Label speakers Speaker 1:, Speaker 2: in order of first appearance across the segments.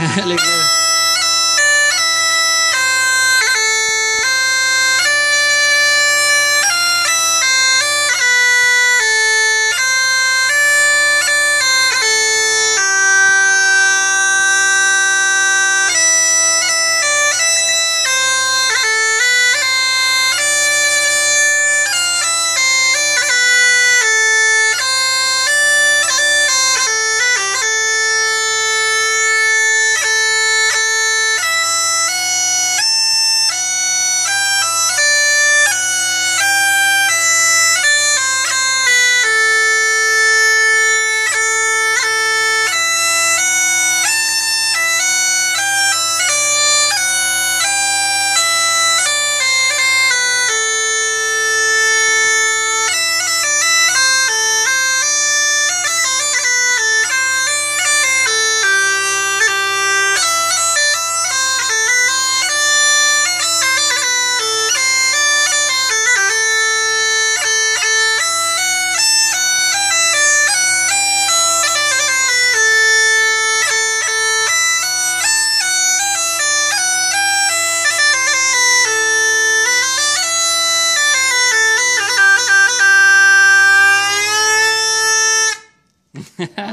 Speaker 1: Aleluya.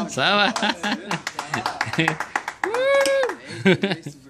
Speaker 1: Ça va